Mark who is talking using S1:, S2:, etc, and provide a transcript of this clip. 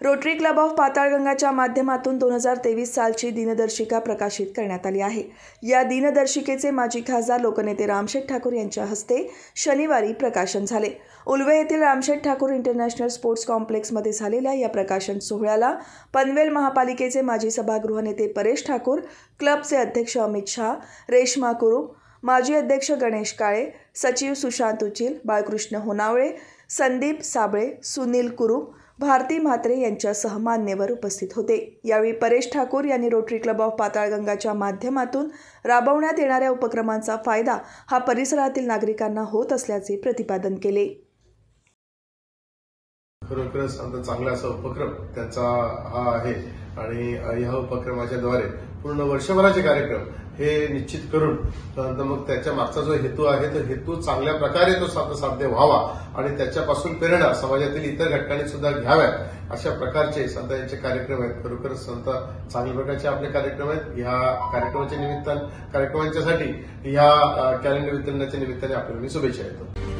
S1: Rotary club of पाताळगंगाच्या माध्यमातून दोन हजार तेवीस सालची दिनदर्शिका प्रकाशित करण्यात आली आहे. या दिनदर्शिकेचे माजी खासदार लोकनेते रामशेठ ठाकूर यांच्या हस्ते शनिवारी प्रकाशन झाले. उलवे येथील रामशेठ ठाकूर इंटरनॅशनल स्पोर्ट्स कॉम्प्लेक्समध्ये झालेल्या या प्रकाशन सोहळ्याला पनवेल महापालिकेचे माजी सभागृह नेते परेश ठाकूर क्लबचे अध्यक्ष अमित शहा रेश्मा कुरू माजी अध्यक्ष गणेश काळे सचिव सुशांत उचिल बाळकृष्ण होनावळे संदीप साबळे सुनील कुरू भारती म्हात्रे यांच्यासह मान्यवर उपस्थित होते. यावेळी परेश ठाकूर यांनी रोटरी क्लब ऑफ पाताळगंगाच्या माध्यमातून राबवण्यात येणाऱ्या उपक्रमांचा फायदा हा परिसरातील नागरिकांना होत असल्याचे प्रतिपादन केले.
S2: खरोखरच आमचा चांगला असा उपक्रम त्यांचा हा आहे. आणि ह्या उपक्रमाच्याद्वारे पूर्ण वर्षभराचे कार्यक्रम हे निश्चित करून नंतर मग त्याच्या मागचा जो हेतू आहे तो हेतू चांगल्या प्रकारे तो साध्य साध्य व्हावा आणि त्याच्यापासून प्रेरणा समाजातील इतर घटकांनी सुद्धा घ्याव्यात. अशा प्रकारचे संत यांचे कार्यक्रम आहेत. खरोखरच संत चांगल्या प्रकारचे आपले कार्यक्रम आहेत. ह्या कार्यक्रमाच्या निमित्तानं कार्यक्रमांच्यासाठी या कॅलेंडर वितरणाच्या निमित्ताने आपल्याला मी शुभेच्छा देतो.